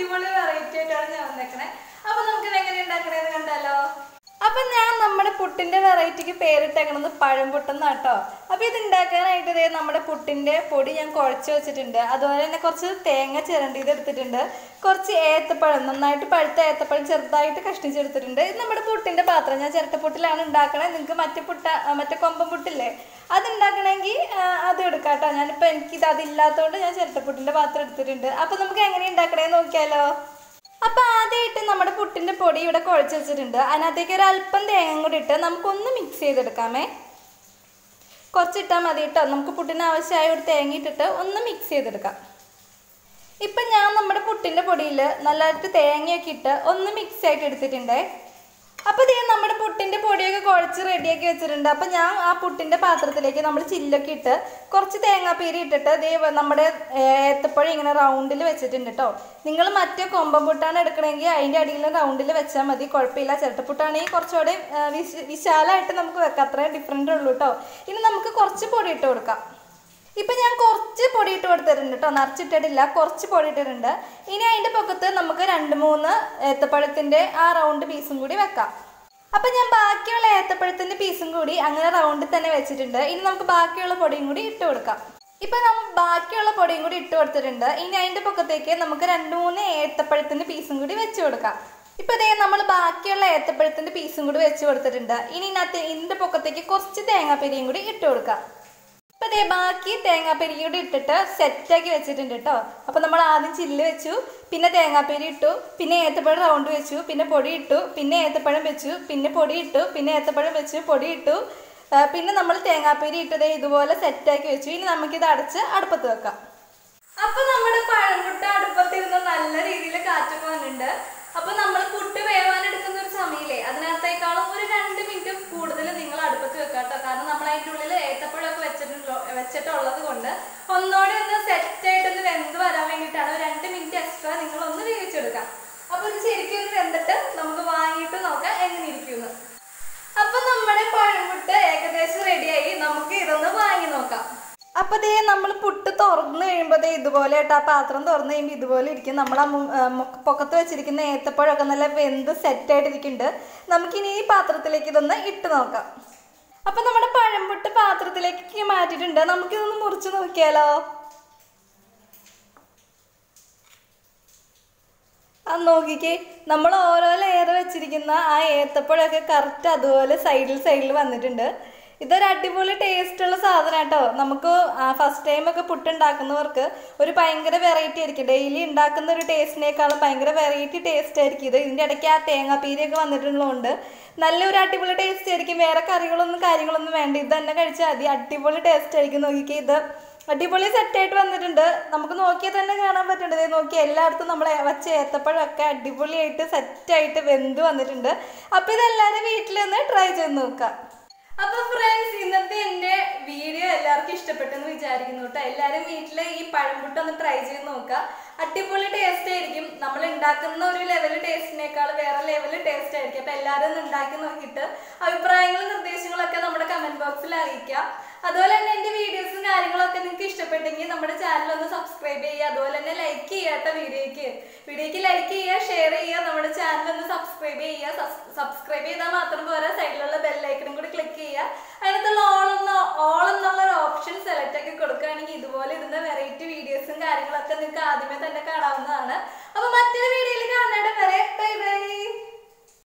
അടിപൊളി വെറൈറ്റി ആയിട്ടാണ് ഞാൻ വന്നേക്കണേ. പുട്ടിന്റെ വെറൈറ്റിക്ക് പേരിട്ടേക്കണത് പഴംപുട്ടെന്നാട്ടോ. അപ്പൊ ഇത് ഉണ്ടാക്കാനായിട്ട് ഇതേ നമ്മുടെ പുട്ടിന്റെ പൊടി ഞാൻ കുഴച്ച് വെച്ചിട്ടുണ്ട്. അതുപോലെ തന്നെ കുറച്ച് തേങ്ങ ചിരണ്ടിയത് എടുത്തിട്ടുണ്ട്. കുറച്ച് ഏത്തപ്പഴം നന്നായിട്ട് പഴുത്ത ഏത്തപ്പഴം ചെറുതായിട്ട് കഷ്ണിച്ചെടുത്തിട്ടുണ്ട്. ഇത് നമ്മുടെ പുട്ടിന്റെ പാത്രം. ഞാൻ ചിരട്ടപ്പുട്ടിലാണ് ഉണ്ടാക്കണത് നിങ്ങൾക്ക് മറ്റേ പുട്ട മറ്റേ കൊമ്പൻ പുട്ടില്ലേ? അത് ഉണ്ടാക്കണമെങ്കിൽ അത് എടുക്കാം കേട്ടോ ഞാനിപ്പോൾ എനിക്കിത് അതില്ലാത്തതുകൊണ്ട് ഞാൻ ചിരട്ടപ്പുട്ടിന്റെ പാത്രം എടുത്തിട്ടുണ്ട്. അപ്പൊ നമുക്ക് എങ്ങനെ ഉണ്ടാക്കണേന്ന് നോക്കിയാലോ? അപ്പൊ ആദ്യമായിട്ട് നമ്മുടെ പുട്ടിന്റെ പൊടി ഇവിടെ കുഴച്ച് വെച്ചിട്ടുണ്ട്. അതിനകത്തേക്ക് ഒരു അല്പം തേങ്ങ കൂടി ഇട്ട് നമുക്കൊന്ന് മിക്സ് ചെയ്തെടുക്കാമേ. കുറച്ചിട്ടാൽ മതി കേട്ടോ നമുക്ക് പുട്ടിന് ആവശ്യമായ ഒരു തേങ്ങ ഇട്ടിട്ട് ഒന്ന് മിക്സ് ചെയ്തെടുക്കാം. ഇപ്പം ഞാൻ നമ്മുടെ പുട്ടിന്റെ പൊടിയിൽ നല്ലതായിട്ട് തേങ്ങയൊക്കെ ഇട്ട് ഒന്ന് മിക്സ് ആക്കി എടുത്തിട്ടുണ്ടേ. അപ്പോൾ ദേ നമ്മുടെ പുട്ടിന്റെ പൊടിയൊക്കെ കുഴച്ച് റെഡിയാക്കി വെച്ചിട്ടുണ്ട്. അപ്പോൾ ഞാൻ ആ പുട്ടിന്റെ പാത്രത്തിലേക്ക് നമ്മൾ ചില്ലൊക്കെ ഇട്ട് കുറച്ച് തേങ്ങാപ്പീരി ഇട്ടിട്ട് ദേ നമ്മുടെ ഏത്തപ്പഴം ഇങ്ങനെ റൗണ്ടിൽ വെച്ചിട്ടുണ്ട് കേട്ടോ നിങ്ങൾ മറ്റേ കൊമ്പം പുട്ടാണ് എടുക്കണമെങ്കിൽ അതിന്റെ അടിയിൽ റൗണ്ടിൽ വെച്ചാൽ മതി. കുഴപ്പമില്ല. ചിരട്ടപ്പുട്ടാണെങ്കിൽ കുറച്ചുകൂടെ വിശാലമായിട്ട് നമുക്ക് വെക്കാം. അത്രയും ഡിഫറെന്റ് ഉള്ളൂ കേട്ടോ ഇനി നമുക്ക് കുറച്ച് പൊടി ഇട്ട് കൊടുക്കാം. ഇപ്പൊ ഞാൻ കുറച്ച് പൊടി ഇട്ട് കൊടുത്തിട്ടുണ്ട് കേട്ടോ നിറച്ചിട്ടിട്ടില്ല. കുറച്ച് പൊടി ഇട്ടിട്ടുണ്ട് ഇനി അതിന്റെ പൊക്കത്ത് നമുക്ക് രണ്ട് മൂന്ന് ഏത്തപ്പഴത്തിന്റെ ആ റൗണ്ട് പീസും കൂടി വെക്കാം. അപ്പം ഞാൻ ബാക്കിയുള്ള ഏത്തപ്പഴത്തിന്റെ പീസും കൂടി അങ്ങനെ റൗണ്ടിൽ തന്നെ വെച്ചിട്ടുണ്ട്. ഇനി നമുക്ക് ബാക്കിയുള്ള പൊടിയും കൂടി ഇട്ട് കൊടുക്കാം. ഇപ്പം നമ്മൾ ബാക്കിയുള്ള പൊടിയും കൂടി ഇട്ട് കൊടുത്തിട്ടുണ്ട്. ഇനി അതിന്റെ പൊക്കത്തേക്ക് നമുക്ക് രണ്ട് മൂന്ന് ഏത്തപ്പഴത്തിന്റെ പീസും കൂടി വെച്ച് കൊടുക്കാം. ഇപ്പം ഇതേ നമ്മൾ ബാക്കിയുള്ള ഏത്തപ്പഴത്തിന്റെ പീസും കൂടി വെച്ച് കൊടുത്തിട്ടുണ്ട്. ഇനി ഇതിനകത്ത് ഇതിന്റെ പൊക്കത്തേക്ക് കുറച്ച് തേങ്ങാപ്പിരിയും കൂടി ഇട്ട് കൊടുക്കാം. അപ്പൊ ബാക്കി തേങ്ങാപ്പേരി കൂടി ഇട്ടിട്ട് സെറ്റാക്കി വെച്ചിട്ടുണ്ട് കേട്ടോ അപ്പോൾ നമ്മൾ ആദ്യം ചില്ല് വെച്ചു പിന്നെ തേങ്ങാപ്പേരി ഇട്ടു പിന്നെ ഏത്തപ്പഴം റൗണ്ട് വെച്ചു പിന്നെ പൊടി ഇട്ടു പിന്നെ ഏത്തപ്പഴം വെച്ചു പിന്നെ പൊടി ഇട്ടു പിന്നെ ഏത്തപ്പഴം വെച്ചു പൊടി ഇട്ടു. പിന്നെ നമ്മൾ തേങ്ങാപ്പേരി ഇട്ടത് ഇതുപോലെ സെറ്റാക്കി വെച്ചു. ഇനി നമുക്കിത് അടച്ച് അടുപ്പത്ത് വെക്കാം. അപ്പോൾ നമ്മുടെ പഴംകുട്ട അടുപ്പത്തിരുന്ന് നല്ല രീതിയിൽ കാറ്റൊക്കെ വന്നിട്ടുണ്ട്. അപ്പോൾ നമ്മൾ പുട്ട് വേവാൻ എടുക്കുന്ന ഒരു സമയമില്ലേ അതിനകത്തേക്കാളും ഒരു രണ്ട് മിനിറ്റ് കൂടുതൽ നിങ്ങൾ അടുപ്പത്ത് വെക്കാട്ടോ കാരണം നമ്മൾ അതിന്റെ ഉള്ളിൽ ഏത്തപ്പഴമൊക്കെ വെച്ചിട്ടുണ്ടോ വെച്ചിട്ടുള്ളത് കൊണ്ട് ഒന്നോടെ ഒന്ന് സെറ്റ് ആയിട്ടൊന്ന് വെന്ത് വരാൻ വേണ്ടിയിട്ടാണ് ഒരു രണ്ട് മിനിറ്റ് എക്സ്ട്രാ നിങ്ങൾ ഒന്ന് വേവിച്ചെടുക്കാം അപ്പൊ ഇത് ശരിക്കും ഒന്ന് വെന്തിട്ട് നമുക്ക് വാങ്ങിയിട്ട് നോക്കാം എങ്ങനെ ഇരിക്കുന്നു അപ്പൊ നമ്മുടെ പഴംപുട്ട് ഏകദേശം റെഡിയായി നമുക്ക് ഇതൊന്ന് വാങ്ങി നോക്കാം. അപ്പൊ ദേ നമ്മൾ പുട്ട് തുറന്നു കഴിയുമ്പോൾ ഇതുപോലെ കേട്ടോ ആ പാത്രം തുറന്നു കഴിയുമ്പോൾ ഇതുപോലെ ഇരിക്കും. നമ്മൾ ആ പൊക്കത്ത് വെച്ചിരിക്കുന്ന ഏത്തപ്പഴമൊക്കെ നല്ല വെന്ത് സെറ്റ് ആയിട്ടിരിക്കുന്നുണ്ട്. നമുക്കിനി ഈ പാത്രത്തിലേക്ക് ഇതൊന്ന് ഇട്ട് നോക്കാം. അപ്പൊ നമ്മുടെ പഴംപുട്ട് പാത്രത്തിലേക്ക് മാറ്റിയിട്ടുണ്ട്. നമുക്കിതൊന്ന് മുറിച്ച് നോക്കിയാലോ? ആ നോക്കിക്കേ. നമ്മൾ ഓരോ ലെയർ വെച്ചിരിക്കുന്ന ആ ഏത്തപ്പഴമൊക്കെ കറക്റ്റ് അതുപോലെ സൈഡിൽ സൈഡിൽ വന്നിട്ടുണ്ട്. ഇതൊരു അടിപൊളി ടേസ്റ്റ് ഉള്ള സാധനം കേട്ടോ നമുക്ക് ഫസ്റ്റ് ടൈം ഒക്കെ പുട്ടുണ്ടാക്കുന്നവർക്ക് ഒരു ഭയങ്കര വെറൈറ്റി ആയിരിക്കും. ഡെയിലി ഉണ്ടാക്കുന്ന ഒരു ടേസ്റ്റിനേക്കാളും ഭയങ്കര വെറൈറ്റി ടേസ്റ്റ് ആയിരിക്കും ഇത്. ഇതിന്റെ ഇടയ്ക്ക് ആ തേങ്ങാപ്പീരിയൊക്കെ വന്നിട്ടുള്ളതുകൊണ്ട് നല്ലൊരു അടിപൊളി ടേസ്റ്റ് ആയിരിക്കും. വേറെ കറികളൊന്നും കാര്യങ്ങളൊന്നും വേണ്ട. ഇത് തന്നെ കഴിച്ചാൽ മതി. അടിപൊളി ടേസ്റ്റ് ആയിരിക്കും. നോക്കിക്കേ ഇത് അടിപൊളി സെറ്റായിട്ട് വന്നിട്ടുണ്ട്. നമുക്ക് നോക്കിയാൽ തന്നെ കാണാൻ പറ്റുന്നുണ്ട്. ദേ നോക്കി എല്ലായിടത്തും നമ്മൾ വച്ച ഏത്തപ്പഴമൊക്കെ അടിപൊളിയായിട്ട് സെറ്റായിട്ട് വെന്ത് വന്നിട്ടുണ്ട്. അപ്പോൾ ഇതെല്ലാവരും വീട്ടിലൊന്ന് ട്രൈ ചെയ്ത് നോക്കാം. അപ്പൊ ഫ്രണ്ട്സ് ഇന്നത്തെ എന്റെ വീഡിയോ എല്ലാവർക്കും ഇഷ്ടപ്പെട്ടെന്ന് വിചാരിക്കുന്നു കേട്ടോ എല്ലാവരും വീട്ടിൽ ഈ പഴംപുട്ട് ഒന്ന് ട്രൈ ചെയ്ത് നോക്കുക അടിപൊളി ടേസ്റ്റ് ആയിരിക്കും. നമ്മൾ ഉണ്ടാക്കുന്ന ഒരു ലെവൽ ടേസ്റ്റിനേക്കാൾ വേറെ ലെവൽ ടേസ്റ്റ് ആയിരിക്കും. അപ്പൊ എല്ലാവരും ഒന്ന് ഉണ്ടാക്കി നോക്കിയിട്ട് അഭിപ്രായങ്ങളും നിർദ്ദേശങ്ങളും ഒക്കെ നമ്മുടെ കമന്റ് ബോക്സിൽ അറിയിക്കാം. അതുപോലെ തന്നെ എന്റെ വീഡിയോസും സബ്സ്ക്രൈബ് ചെയ്യുക അതുപോലെ തന്നെ ലൈക്ക് ചെയ്യുക കേട്ടോ വീഡിയോയ്ക്ക്. വീഡിയോയ്ക്ക് ലൈക്ക് ചെയ്യുക ഷെയർ ചെയ്യുക നമ്മുടെ ചാനൽ ഒന്ന് സബ്സ്ക്രൈബ് ചെയ്യുക. സബ്സ്ക്രൈബ് ചെയ്താൽ മാത്രം പോരാ സൈഡിലുള്ള ബെല്ലൈക്കണും കൂടി ക്ലിക്ക് ചെയ്യുക. അതിനകത്തുള്ള ഓൾ എന്ന ഓൾ എന്നുള്ള ഒരു ഓപ്ഷൻ സെലക്ട് ആക്കി കൊടുക്കുകയാണെങ്കിൽ ഇതുപോലെ ഇതിന്റെ വെറൈറ്റി വീഡിയോസും കാര്യങ്ങളൊക്കെ നിങ്ങൾക്ക് ആദ്യമേ തന്നെ കാണാവുന്നതാണ്. അപ്പൊ മറ്റൊരു വീഡിയോയിൽ കാണാനായിട്ട് വരെ ബൈ ബൈ